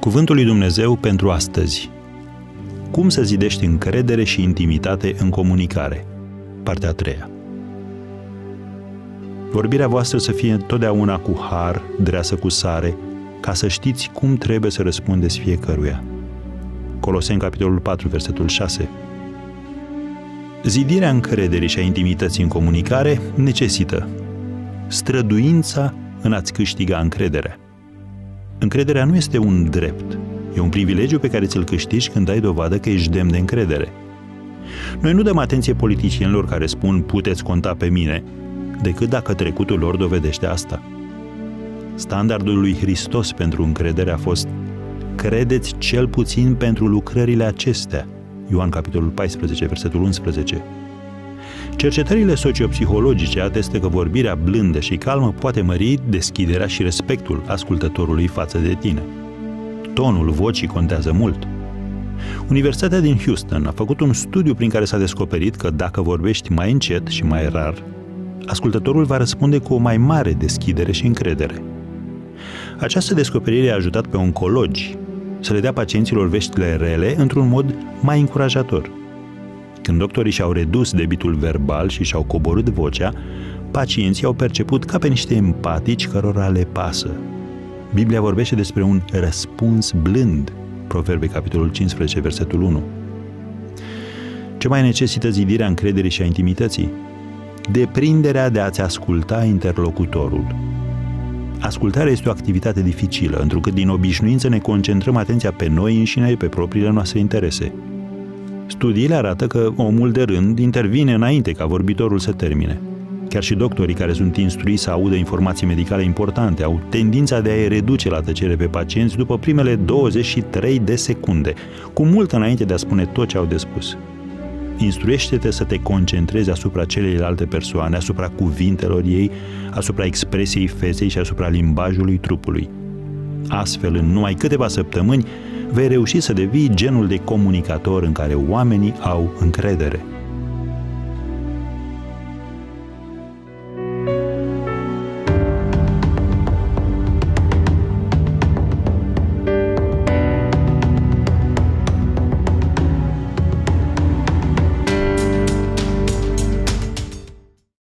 Cuvântul lui Dumnezeu pentru astăzi. Cum să zidești încredere și intimitate în comunicare? Partea a treia. Vorbirea voastră să fie întotdeauna cu har, dreasă cu sare, ca să știți cum trebuie să răspundeți fiecăruia. Coloseni, capitolul 4, versetul 6. Zidirea încrederii și a intimității în comunicare necesită străduința în a-ți câștiga încrederea. Încrederea nu este un drept, e un privilegiu pe care ți-l câștigi când ai dovadă că ești demn de încredere. Noi nu dăm atenție politicienilor care spun puteți conta pe mine, decât dacă trecutul lor dovedește asta. Standardul lui Hristos pentru încredere a fost credeți cel puțin pentru lucrările acestea. Ioan capitolul 14, versetul 11. Cercetările sociopsihologice atestă că vorbirea blândă și calmă poate mări deschiderea și respectul ascultătorului față de tine. Tonul vocii contează mult. Universitatea din Houston a făcut un studiu prin care s-a descoperit că dacă vorbești mai încet și mai rar, ascultătorul va răspunde cu o mai mare deschidere și încredere. Această descoperire a ajutat pe oncologi să le dea pacienților veștile rele într-un mod mai încurajator – când doctorii și-au redus debitul verbal și și-au coborât vocea, pacienții au perceput ca pe niște empatici cărora le pasă. Biblia vorbește despre un răspuns blând, Proverbe capitolul 15, versetul 1. Ce mai necesită zidirea încrederii și a intimității? Deprinderea de a-ți asculta interlocutorul. Ascultarea este o activitate dificilă, întrucât din obișnuință ne concentrăm atenția pe noi înșine, pe propriile noastre interese – Studiile arată că omul de rând intervine înainte ca vorbitorul să termine. Chiar și doctorii care sunt instruiți să audă informații medicale importante au tendința de a-i reduce la tăcere pe pacienți după primele 23 de secunde, cu mult înainte de a spune tot ce au de spus. Instruiește-te să te concentrezi asupra celelalte persoane, asupra cuvintelor ei, asupra expresiei feței și asupra limbajului trupului. Astfel, în numai câteva săptămâni, vei reuși să devii genul de comunicator în care oamenii au încredere.